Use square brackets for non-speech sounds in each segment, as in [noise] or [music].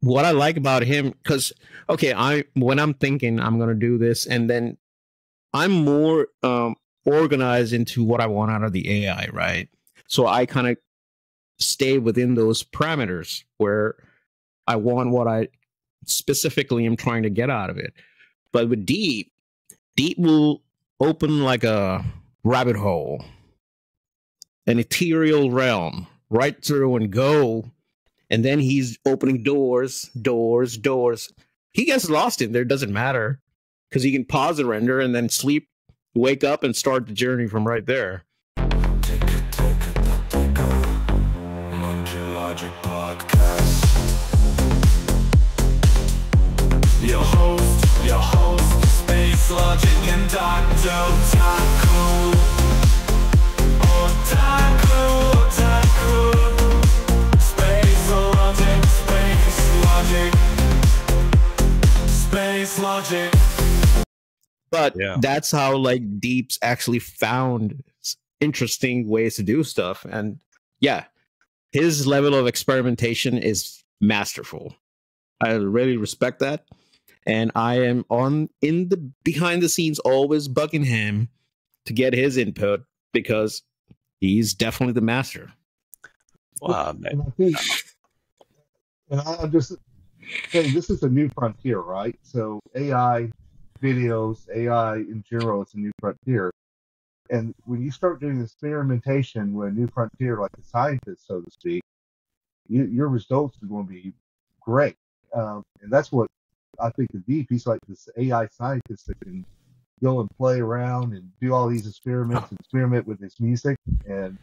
what I like about him, because okay, I when I'm thinking I'm gonna do this, and then I'm more um, organized into what I want out of the AI, right? So I kind of stay within those parameters where I want what I specifically am trying to get out of it. But with Deep, Deep will open like a rabbit hole, an ethereal realm, right through and go. And then he's opening doors, doors, doors. He gets lost in there, doesn't matter because he can pause the render and then sleep, wake up, and start the journey from right there. Logic and Dr. Otaku. Space Logic. But Yeah. that's how like Deeps actually found interesting ways to do stuff. And yeah, his level of experimentation is masterful. I really respect that. And I am on in the behind the scenes always bugging him to get his input because he's definitely the master. Wow, man. And I and I- I'm just saying, this is a new frontier, right? So AI videos, AI in general, it's a new frontier. And when you start doing experimentation with a new frontier, like a scientist, so to speak, you, your results are going to be great. Um, and that's what I think of Deep. He's like this AI scientist that can go and play around and do all these experiments, and experiment with his music, and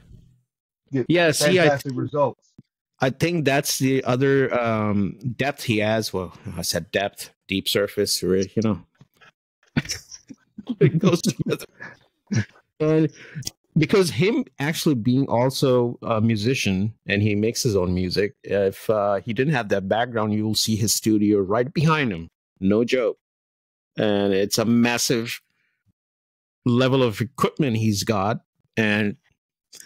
get Yeah, see, I- fantastic results. I think that's the other um, depth he has. Well, I said depth, deep surface, you know, [laughs] it goes together. And because him actually being also a musician and he makes his own music, if uh, he didn't have that background, you'll see his studio right behind him. No joke. And it's a massive level of equipment he's got. And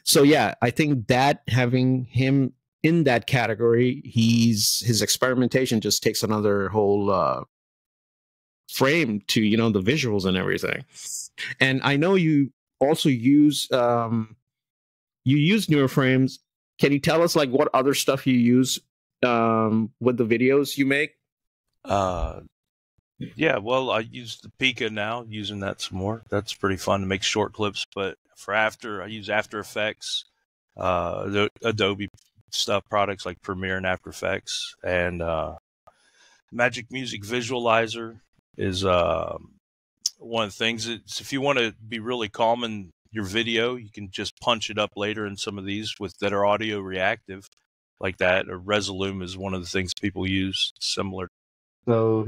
so, yeah, I think that having him in that category, he's his experimentation just takes another whole uh, frame to you know the visuals and everything. And I know you also use um, you use Neural Frames. Can you tell us like what other stuff you use um, with the videos you make? Uh, yeah, well, I use the Pika now, using that some more. That's pretty fun to make short clips. But for after, I use After Effects, uh, the Adobe stuff products like Premiere and After Effects, and uh, Magic Music Visualizer is uh, one of the things. It's, if you want to be really calm in your video, you can just punch it up later in some of these with that are audio reactive, like that. Or Resolume is one of the things people use, similar So,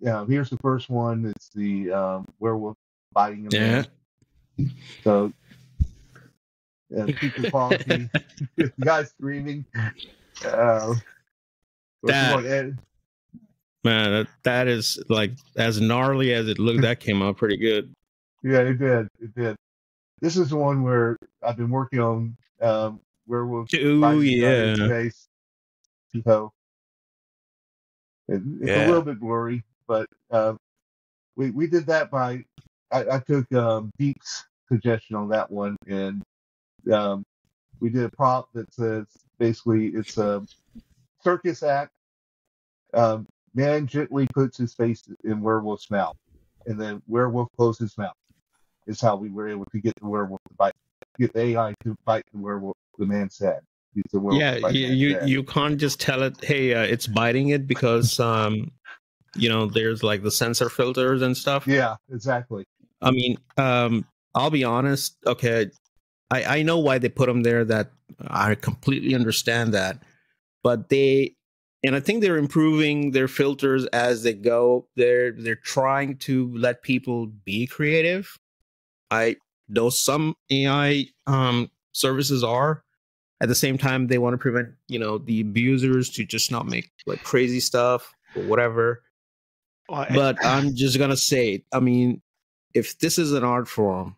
yeah, here's the first one. It's the um, werewolf biting a man. So, yeah, super quality. [laughs] the guy screaming. Uh, That- Man, that, that is like as gnarly as it looked. That came out pretty good. yeah, it did. It did. This is the one where I've been working on um, werewolf the yeah. face. So, it, it's Yeah. a little bit blurry, but uh, we we did that by I, I took um, Deep's suggestion on that one, and um, we did a prop that says basically it's a circus act. Um, man gently puts his face in werewolf's mouth, and then werewolf closes his mouth. Is how we were able to get the werewolf to bite, get the AI to bite the werewolf. The man said, the werewolf yeah you you, you can't just tell it hey uh, it's biting it because um you know there's like the censor filters and stuff yeah, exactly. i mean um i'll be honest okay i i know why they put them there that i completely understand that but they and i think they're improving their filters as they go. They're they're trying to let people be creative. I know some ai um services are. At the same time they want to prevent you know the abusers to just not make like crazy stuff or whatever. Well, I- but i'm just gonna say i mean if this is an art form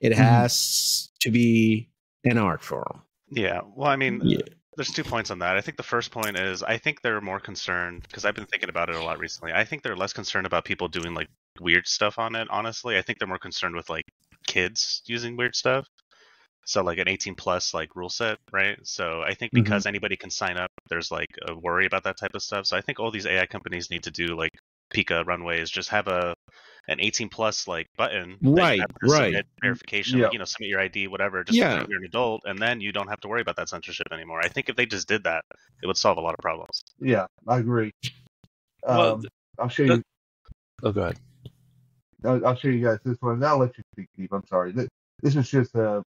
it Mhm. has to be an art form yeah. Well, I mean, yeah there's two points on that. I think the first point is I think they're more concerned because I've been thinking about it a lot recently. I think they're less concerned about people doing like weird stuff on it. Honestly, I think they're more concerned with like kids using weird stuff. So like an 18 plus like rule set, right? So I think Mhm. because anybody can sign up, there's like a worry about that type of stuff. So I think all these AI companies need to do like Pika runways, just have a an 18 plus like button, Right, right. submit verification, Yeah. like, you know, submit your ID, whatever, just Yeah. yeah. you're an adult, and then you don't have to worry about that censorship anymore. I think if they just did that, it would solve a lot of problems. Yeah, I agree. Um, Well, I'll show you. Oh, go ahead. I'll, I'll show you guys this one. and I'll let you speak, Steve. I'm sorry. This, this is just uh,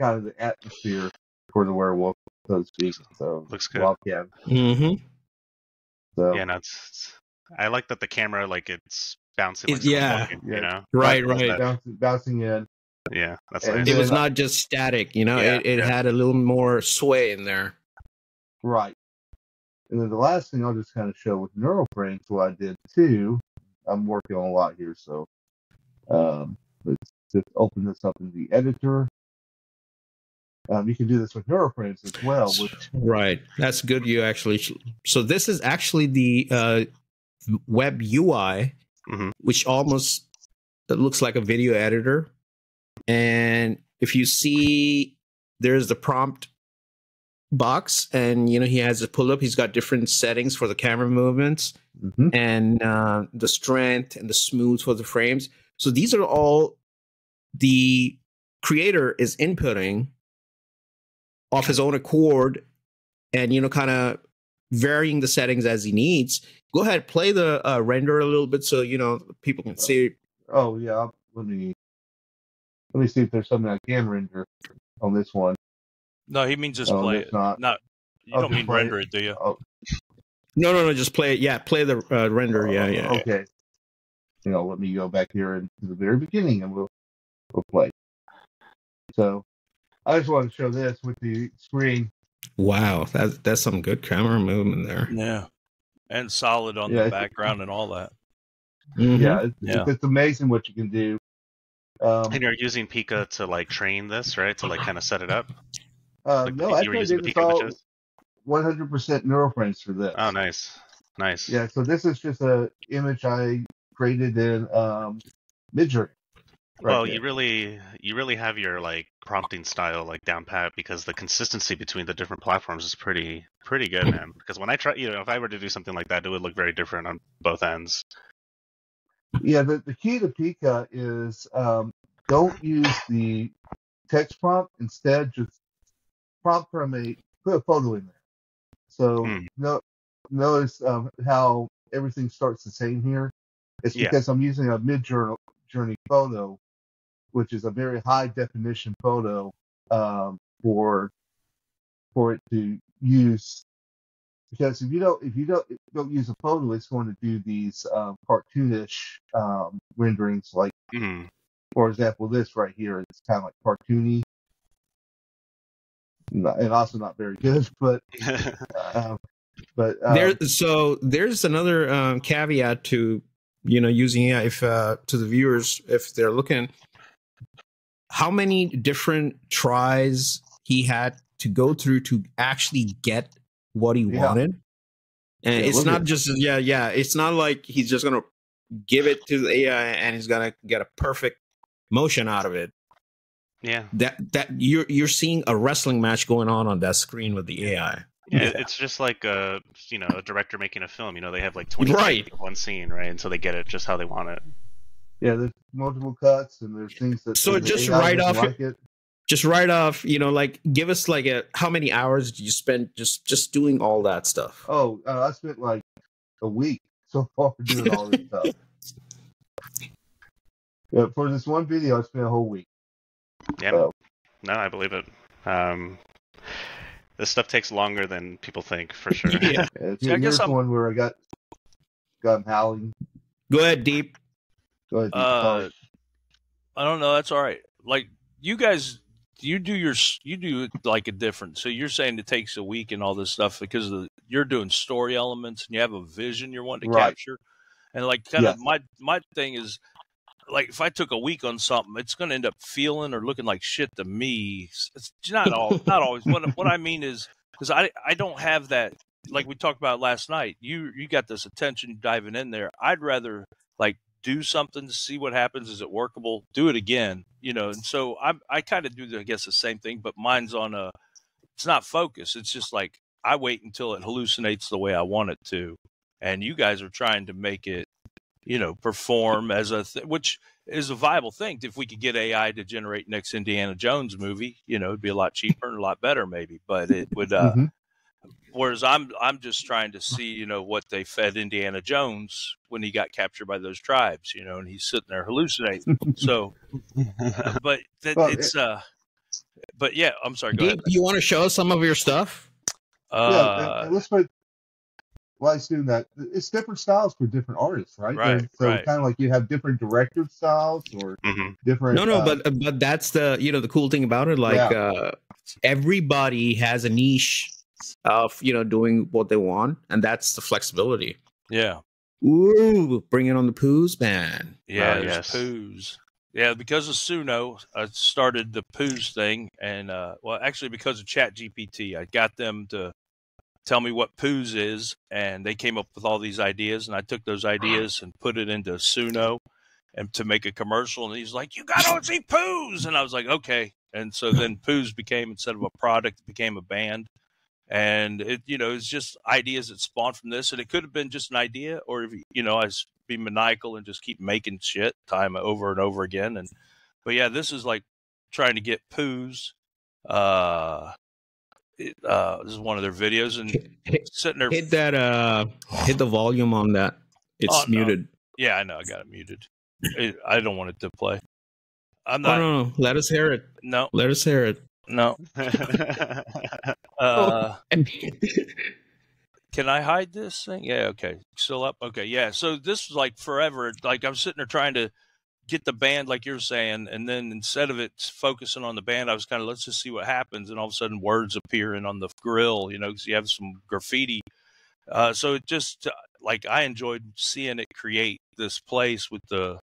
kind of the atmosphere for the werewolf, so to speak. So Looks good. Wildcat. Mm-hmm. So Yeah, no, it's, it's- I like that the camera like it's bouncing. Like yeah. walking, Yeah. you know. Right, I right. bouncing, bouncing in. Yeah, that's And nice. It was not just static, you know. Yeah, it it yeah. had a little more sway in there. Right. And then the last thing I'll just kind of show with Neural Frames what I did too. I'm working on a lot here, so um, let's just open this up in the editor. Um, you can do this with Neural Frames as well, which Right. That's good. You actually. So this is actually the uh, web UI, Mhm. which almost looks like a video editor. And if you see, there's the prompt box, and you know he has a pull up. He's got different settings for the camera movements Mhm. and uh, the strength and the smooth for the frames. So these are all the creator is inputting off his own accord and you know kind of varying the settings as he needs go ahead play the uh, render a little bit so you know people can see oh yeah, let me let me see if there's something I can render on this one. No, he means just Oh, play it. not. Not. You Oh, don't mean render it. it, do you? Oh, no no no just play it yeah play the uh, render yeah yeah Okay. You know, let me go back here and to the very beginning, and we'll we'll play. So, I just want to show this with the screen. Wow that's that's some good camera movement there Yeah. And solid on Yeah, the background and all that. Mhm. Yeah, it's, Yeah. It's, it's amazing what you can do. Um, And you're using Pika to like train this, right? To like kind of set it up. uh, Like no, you were I using did the this Pika all images. 100% Neural Frames for this. Oh, nice, nice. Yeah, so this is just a image I created in um, Midjourney. Right well, there. you really, you really have your like prompting style like down pat because the consistency between the different platforms is pretty, pretty good, man. [clears throat] Because when I try, you know, if I were to do something like that, it would look very different on both ends. Yeah, the, the key to Pika is um, don't use the text prompt. Instead, just prompt from a put a photo in there. So Hmm. no, notice um, how everything starts the same here. It's Yeah. because I'm using a Midjourney photo, which is a very high definition photo um, for for it to use. Because if you don't if you don't if you don't use a photo, it's going to do these um, cartoonish um, renderings. Like Mm. for example, this right here is kind of like cartoony, Not- and also not very good. [laughs] But [laughs] um, but um, there so there's another um, caveat to you know using AI if uh, to the viewers if they're looking how many different tries he had to go through to actually get what he Yeah. wanted and Yeah, it's not at- just yeah yeah it's not like he's just gonna give it to the AI and he's gonna get a perfect motion out of it yeah, that that you're you're seeing a wrestling match going on on that screen with the AI yeah. it- It's just like a, you know, a director making a film. You know, they have like 20 Right. one scene, right? Until they get it just how they want it. Yeah, there's multiple cuts and there's things that So the just AI right off- like it. just right off you know like give us like a how many hours did you spend just just doing all that stuff Oh, uh, I spent like a week [laughs] so far doing all this stuff. [laughs] Yeah, for this one video, I spent a whole week. Yeah, no, I believe it. Um, this stuff takes longer than people think, for sure. [laughs] yeah Uh, See, I guess one where I got got howling. go ahead deep Go ahead. Uh, I don't know. That's all right. Like you guys, you do your you do it like a different. So you're saying it takes a week and all this stuff because of the, you're doing story elements and you have a vision you're wanting to Right. capture, and like kind Yes. of my my thing is like if I took a week on something, it's going to end up feeling or looking like shit to me. It's not all [laughs] not always. What what I mean is because I I don't have that like we talked about last night. You you got this attention diving in there. I'd rather do something to see what happens. Is it workable? Do it again, you know. And so I I kind of do the, I guess the same thing, but mine's on a. It's not focus. It's just like I wait until it hallucinates the way I want it to, and you guys are trying to make it, you know, perform as a th- which is a viable thing. If we could get AI to generate next Indiana Jones movie, you know, it'd be a lot cheaper and a lot better, maybe. But it would. Uh, Mhm. Whereas I'm I'm just trying to see, you know, what they fed Indiana Jones when he got captured by those tribes, you know, and he's sitting there hallucinating. so, [laughs] but that, Well, it's uh, but yeah, I'm sorry. Go Gabe, ahead. you want to show us some of your stuff? yeah, and- Uh, and let's put while he's doing that, it's different styles for different artists, right? Right, And so right. kind of like you have different director styles or hmm different. No, no, uh, but but that's the you know the cool thing about it. Like uh, everybody has a niche of you know doing what they want, and that's the flexibility. yeah, Ooh, bring it on the poos, man. yeah, Uh, yes. poos. Yeah, because of Suno, I started the poos thing, and uh, well, actually because of Chat GPT, I got them to tell me what poos is, and they came up with all these ideas, and I took those ideas and put it into Suno, and to make a commercial, and he's like, "You got to see poos," and I was like, "Okay," and so then poos became instead of a product, it became a band. And it, you know, it's just ideas that spawned from this, and it could have been just an idea, or if you know, I s- be maniacal and just keep making shit time over and over again. And but yeah, this is like trying to get poos. Uh, it, uh, this is one of their videos, and Hit, sitting there. hit that uh, hit the volume on that. It's Oh, no. muted. Yeah, I know, I got it muted. It, I don't want it to play. I'm Oh not. no, no, let us hear it. no, Let us hear it. no. [laughs] [laughs] Uh, can I hide this thing? Yeah, okay. Still up? Okay, yeah. So this was like forever. Like I'm sitting there trying to get the band, like you're saying, and then instead of it focusing on the band, I was kind of let's just see what happens, and all of a sudden words appearing on the grill, you know, because you have some graffiti. Uh, so it just uh, like I enjoyed seeing it create this place with the,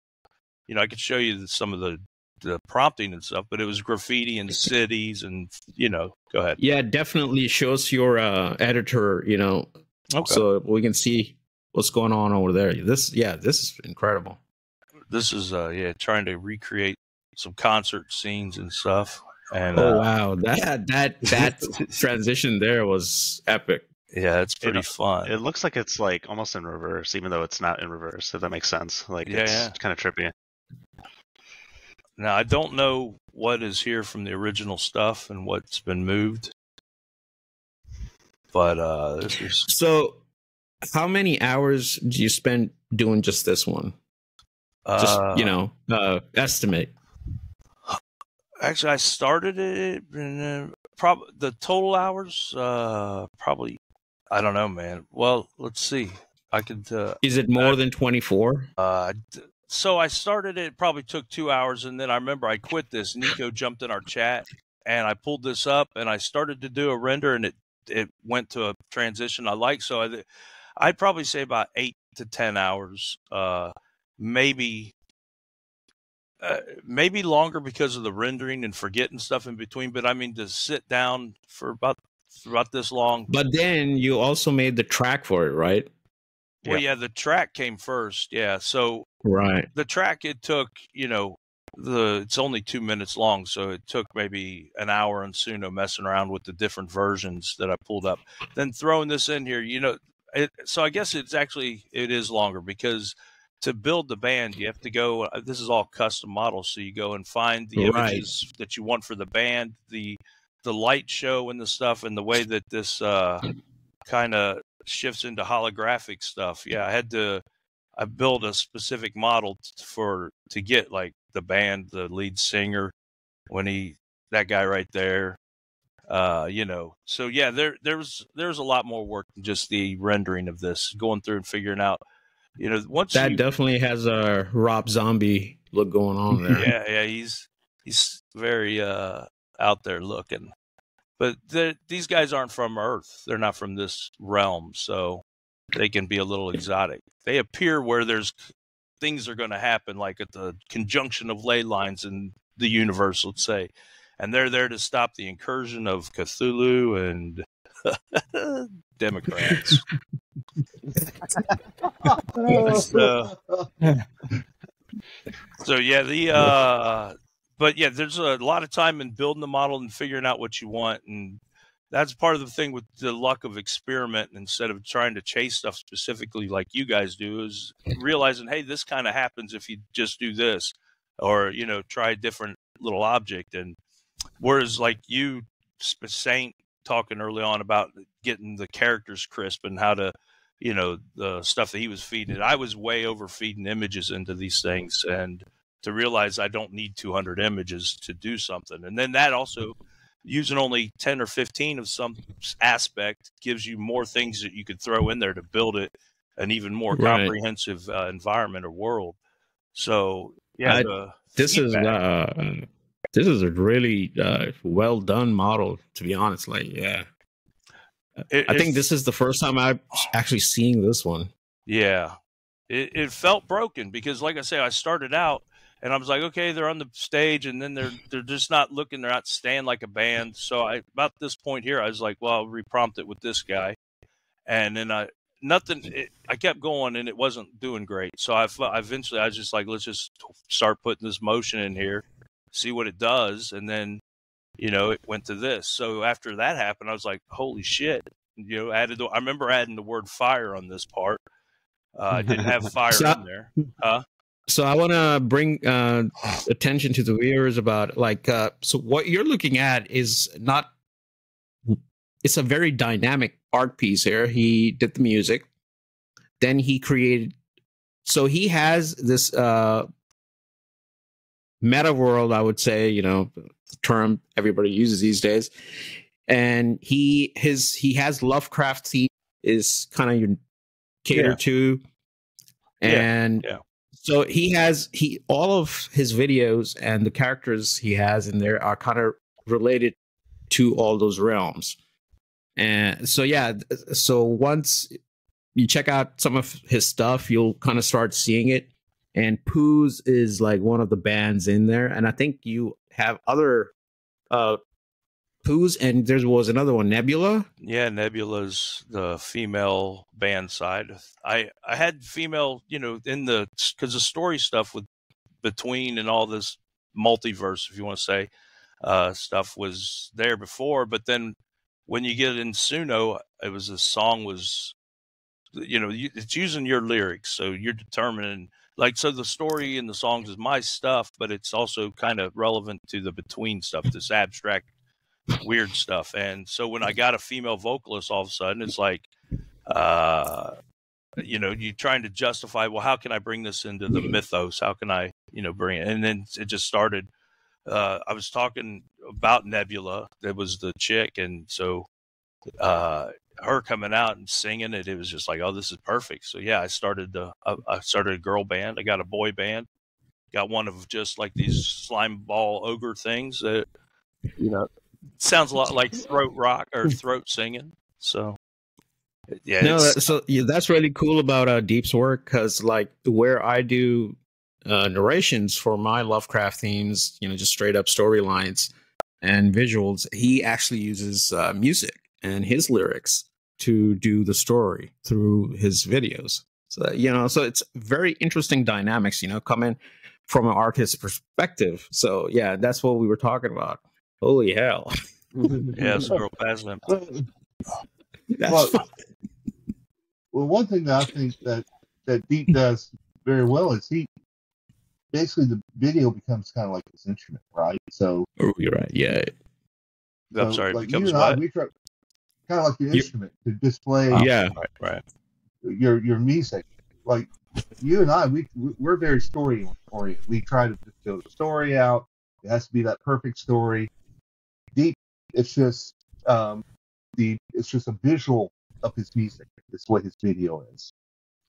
you know, I could show you some of the the prompting and stuff, but it was graffiti and cities and you know. Go ahead. Yeah, it definitely shows your uh, editor. You know, Okay. so we can see what's going on over there. This, yeah, this is incredible. this is uh yeah trying to recreate some concert scenes and stuff and Oh uh, wow, that that that [laughs] transition there was epic. yeah it's pretty It- fun It looks like it's like almost in reverse, even though it's not in reverse. If that makes sense, like Yeah, it's yeah. kind of trippy. Now i don't know what is here from the original stuff and what's been moved but uh this is So, how many hours do you spend doing just this one? Just uh, you know, uh, estimate. actually i started it and uh, prob- the total hours uh probably i don't know man well let's see i could uh Is it more than twenty four? Uh, so I started it. Probably took two hours, and then I remember I quit this. Nico jumped in our chat, and I pulled this up, and I started to do a render, and it it went to a transition I like. So I, I'd probably say about eight to ten hours, uh, maybe. Uh, maybe longer because of the rendering and forgetting stuff in between, but I mean to sit down for about for about this long. But then you also made the track for it, right? Well, yeah, the track came first. Yeah, so Right. the track it took you know the it's only two minutes long so it took maybe an hour and Suno messing around with the different versions that I pulled up then throwing this in here you know it, so I guess it's actually it is longer because to build the band you have to go uh, this is all custom models so you go and find the Right. images that you want for the band the the light show and the stuff and the way that this uh kind of shifts into holographic stuff yeah I had to I built a specific model for to get like the band, the lead singer, when he that guy right there. Uh, you know, so yeah, there there's there's a lot more work than just the rendering of this, going through and figuring out. You know, once That you, definitely has a Rob Zombie look going on there. yeah, yeah, he's he's very uh out there looking. But these guys aren't from Earth; they're not from this realm, so they can be a little exotic. They appear where there's things are going to happen, like at the conjunction of ley lines in the universe, let's say, and they're there to stop the incursion of Cthulhu and [laughs] Democrats. [laughs] So- So yeah, the uh but yeah, there's a lot of time in building the model and figuring out what you want and that's part of the thing with the luck of experiment instead of trying to chase stuff specifically like you guys do is realizing hey this kind of happens if you just do this or you know try a different little object. And whereas like you saint talking early on about getting the characters crisp and how to you know the stuff that he was feeding i was way over feeding images into these things. And to realize i don't need 200 images to do something and then that also using only 10 or 15 of some aspect gives you more things that you could throw in there to build it an even more Right. comprehensive uh, environment or world so yeah I- This is uh, this is a really uh, well done model. To be honest, like yeah, it- I think this is the first time I'm actually seeing this one. Yeah. It, it felt broken because like I say, I started out and I was like, okay, they're on the stage and then they're they're just not looking, they're not staying like a band. So I about this point here, I was like, well, I'll reprompt it with this guy. And then I nothing it, I kept going and it wasn't doing great. So I fe- eventually I was just like, let's just start putting this motion in here, see what it does, and then you know, it went to this. So after that happened, I was like, holy shit. You know, added the, I remember adding the word fire on this part. Uh, I didn't have [laughs] fire So- in there. So I want to bring uh, attention to the viewers about like uh, so what you're looking at is not. It's a very dynamic art piece here. He did the music, then he created. So he has this uh, meta world, I would say, you know, the term everybody uses these days, and he his he has Lovecraft theme is kind of your cater Yeah. to, Yeah, and yeah. So he has he all of his videos and the characters he has in there are kind of related to all those realms. And so yeah so once you check out some of his stuff you'll kind of start seeing it. And poos is like one of the bands in there. And i think you have other uh poos and there was another one nebula Yeah, Nebula's the female band side. I I had female, you know, in the because the story stuff with between and all this multiverse, if you want to say, uh, stuff was there before. But then when you get in Suno, it was a song was, you know, you, it's using your lyrics, so you're determining. Like so, the story and the songs is my stuff, but it's also kind of relevant to the between stuff, this abstract weird stuff. And so when I got a female vocalist, all of a sudden it's like, uh, you know, you're trying to justify, well, how can I bring this into the mythos? How can I, you know, bring it? And then it just started. Uh, I was talking about Nebula. That was the chick, and so uh, her coming out and singing it, it was just like, oh, this is perfect. So yeah, I started the, I, I started a girl band. I got a boy band. Got one of just like these slime ball ogre things that, you know, sounds a lot like [laughs] throat rock or throat singing. So. Yeah, no that, so yeah, that's really cool about uh deep's work because like where i do uh narrations for my lovecraft themes you know just straight up storylines and visuals he actually uses uh, music and his lyrics to do the story through his videos. So you know so it's very interesting dynamics you know coming from an artist's perspective. So yeah that's what we were talking about holy hell [laughs] yeah, it's a girl passing him. that's Well. Well, one thing that I think that that Deep does very well is he basically the video becomes kind of like his instrument, right? So, oh you're right yeah I'm so, sorry, it like becomes you and I, we try kind of like the You- instrument to display ah, yeah Right, right. your your music. Like you and I, we we're very story oriented. We try to just build a story out. It has to be that perfect story. Deep, it's just um, the it's just a visual of his music. It's what his video is,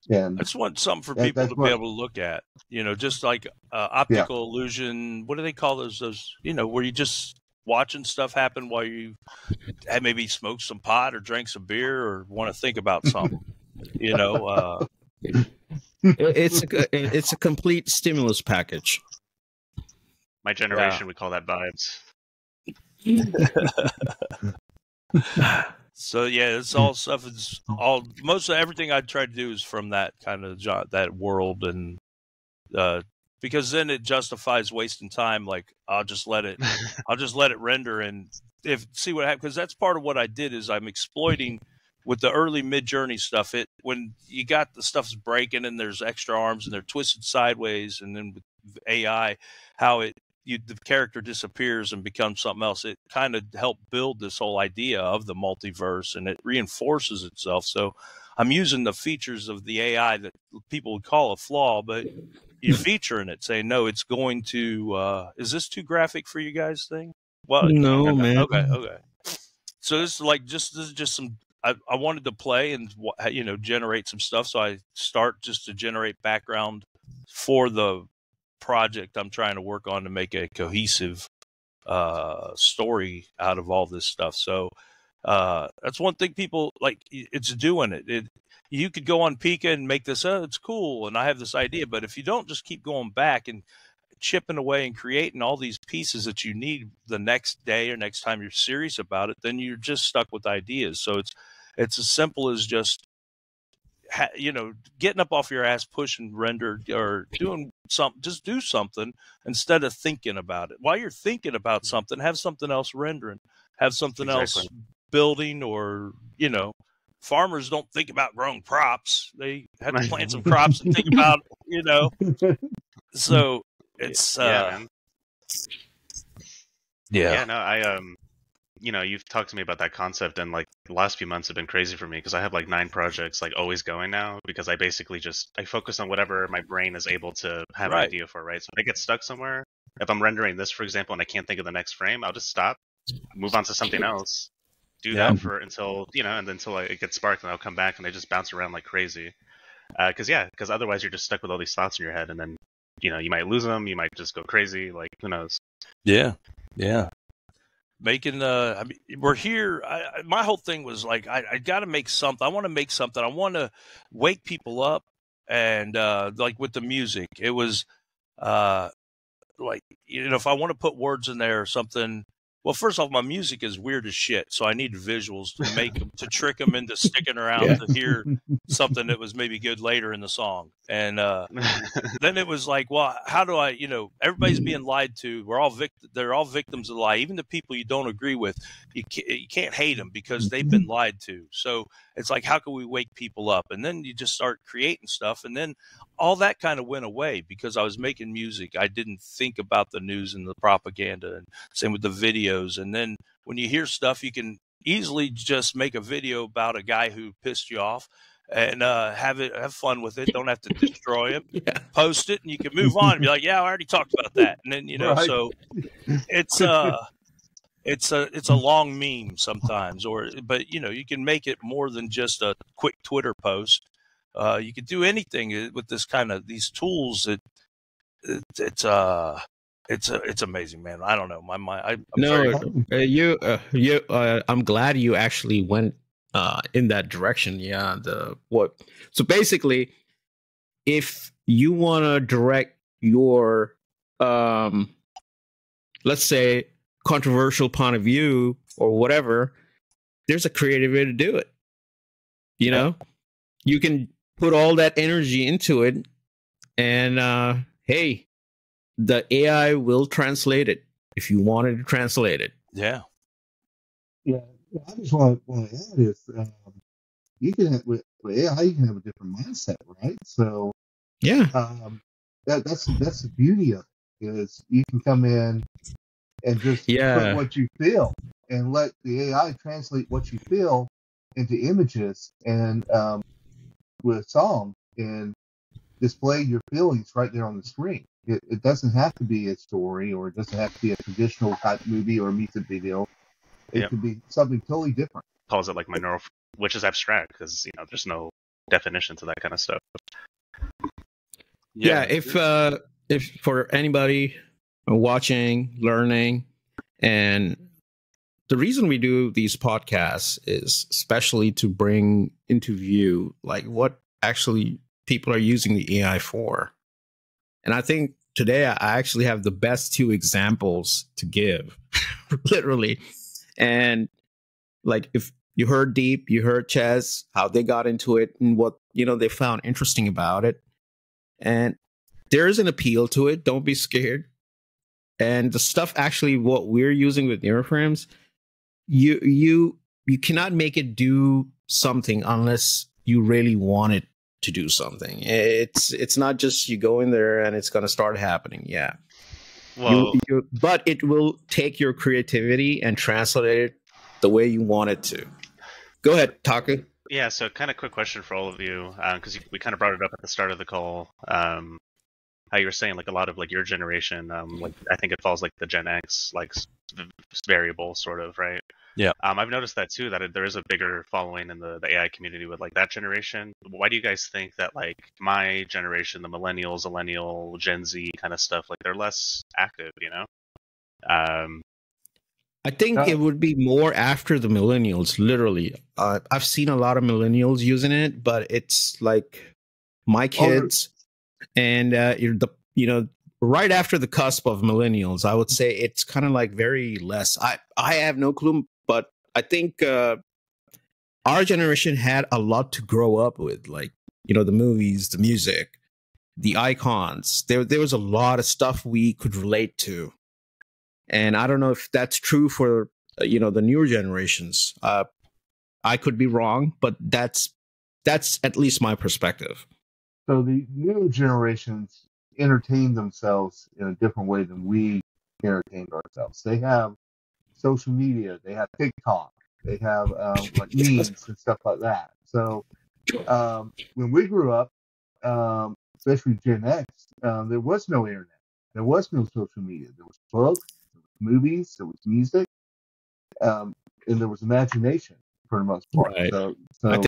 and I just want something for people to what- be able to look at. You know, just like uh, optical illusion. What do they call those? Those you know, where you just watching stuff happen while you had maybe smoked some pot or drank some beer or want to think about something. [laughs] you know, uh, it's a, it's a complete stimulus package. My generation, we call that vibes. So yeah, it's all stuff. It's all most of everything I try to do is from that kind of jo- that world, and uh, because then it justifies wasting time. Like I'll just let it, [laughs] I'll just let it render and if see what happens. Because that's part of what I did is I'm exploiting with the early Midjourney stuff. It when you got the stuff's breaking and there's extra arms and they're twisted sideways, and then with AI, how it you, the character disappears and becomes something else. It kind of helped build this whole idea of the multiverse, and it reinforces itself. So I'm using the features of the AI that people would call a flaw, but you [laughs] feature in it, saying no, it's going to. Uh, is this too graphic for you guys? Thing? Well, No, okay, man. Okay, okay. So this is like just this is just some. I, I wanted to play and you know generate some stuff, so I start just to generate background for the project I'm trying to work on to make a cohesive uh, story out of all this stuff. So uh, that's one thing people like. It's doing it. It you could go on Pika and make this. Oh, it's cool, and I have this idea. But if you don't just keep going back and chipping away and creating all these pieces that you need the next day or next time you're serious about it, then you're just stuck with ideas. So it's it's as simple as just ha- you know getting up off your ass, pushing render or doing something. Just do something instead of thinking about it. While you're thinking about something, have something else rendering, have something else building, or you know. Farmers don't think about growing crops. They have to plant some crops and think about, [laughs] you know. So it's uh, yeah, yeah, Yeah, no, I um, you know, you've talked to me about that concept, and like the last few months have been crazy for me because I have like nine projects like always going now because I basically just I focus on whatever my brain is able to have Right. an idea for, right? So if I get stuck somewhere, if I'm rendering this, for example, and I can't think of the next frame, I'll just stop, move on to something else, do Yeah. that for until you know, and then until I, it gets sparked, and I'll come back and I just bounce around like crazy. Uh, because yeah, because otherwise you're just stuck with all these thoughts in your head, and then you know you might lose them, you might just go crazy, like who knows. Yeah, yeah. Making the I mean, we're here. I, my whole thing was like, I, I got to make something. I want to make something. I want to wake people up, and uh, like with the music, it was uh, like you know, if I want to put words in there or something. Well, first off, my music is weird as shit, so I need visuals to make 'em- to trick them into sticking [laughs] around Yeah. to hear [laughs] something that was maybe good later in the song. And uh, [laughs] then it was like, well, how do I, you know, everybody's being lied to. We're all vict- they're all victims of lie. Even the people you don't agree with, you can't, you can't hate them because they've been lied to. So it's like, how can we wake people up? And then you just start creating stuff, and then all that kind of went away because I was making music. I didn't think about the news and the propaganda, and same with the videos. And then when you hear stuff, you can easily just make a video about a guy who pissed you off and uh, have it have fun with it. Don't have to destroy him. [laughs] Yeah. Post it, and you can move on and be like, "Yeah, I already talked about that." And then you know, [laughs] Right. so [laughs] it's uh it's a it's a long meme sometimes, or but you know, you can make it more than just a quick Twitter post. Uh, you can do anything uh, with this kind of these tools. That it, it's uh it's uh, it's amazing, man. I don't know, my mind. I, I'm No, very- uh, you, uh, you. Uh, I'm glad you actually went uh, in that direction. Yeah. The what? So basically, if you want to direct your, um, let's say, controversial point of view or whatever, there's a creative way to do it. You know, you can put all that energy into it, and uh, hey, the AI will translate it if you wanted to translate it. yeah, Yeah, I just want, want to add is um, you can have with, with AI you can have a different mindset, right? So Yeah. um, that that's that's the beauty of it is you can come in and just Yeah. put what you feel and let the AI translate what you feel into images and um, with song and display your feelings right there on the screen. It, it doesn't have to be a story or it doesn't have to be a traditional type movie or music video. It Yep. could be something totally different. calls it like my neural, which is abstract because you know there's no definition to that kind of stuff. yeah if uh if for anybody watching learning and the reason we do these podcasts is especially to bring into view like what actually people are using the ai for and i think today i actually have the best two examples to give [laughs] literally and like if you heard Deep, you heard Chez, how they got into it and what you know they found interesting about it. And there is an appeal to it. Don't be scared. And the stuff actually what we're using with Neural Frames, you you you cannot make it do something unless you really want it to do something. It's it's not just you go in there and it's going to start happening. Yeah. Well, You, you, but it will take your creativity and translate it the way you want it to. Go ahead, Taku. yeah. So, kind of quick question for all of you, because we kind of brought it up at the start of the call. Um, how you were saying like a lot of like your generation, um, like I think it falls like the Gen X like s- v- variable sort of right. Yeah. Um, I've noticed that too. That it, there is a bigger following in the, the AI community with like that generation. Why do you guys think that like my generation, the millennials, millennial, Gen Z kind of stuff, like they're less active? You know. Um, I think Uh, it would be more after the millennials. Literally, uh, I've seen a lot of millennials using it, but it's like my kids, and uh, you're the you know right after the cusp of millennials. I would say it's kind of like very less. I I have no clue, but I think uh, our generation had a lot to grow up with, like you know the movies, the music, the icons. There there was a lot of stuff we could relate to and I don't know if that's true for uh, you know the newer generations. Uh, I could be wrong, but that's that's at least my perspective. So the new generations entertain themselves in a different way than we entertained ourselves. They have social media, they have TikTok, they have um, like [laughs] memes and stuff like that. So um, when we grew up, um, especially Gen X, um, there was no internet, there was no social media. There was books, there was movies, there was music, um, and there was imagination for the most part. Right. So, I so